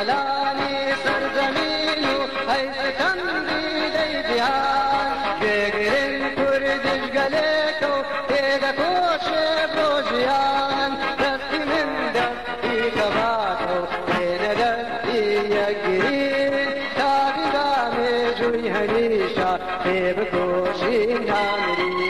जलाने सरजमीनो ऐसे कंदीदे बिहार। बेगिरिन कुर्दिश गले तो तेग कोशे ब्रोजियान दस्ती मिन दस्ती कबातो तेरे दस्ती यगिरी तारिदा में जुई हनीशा तेब कोशी नामरी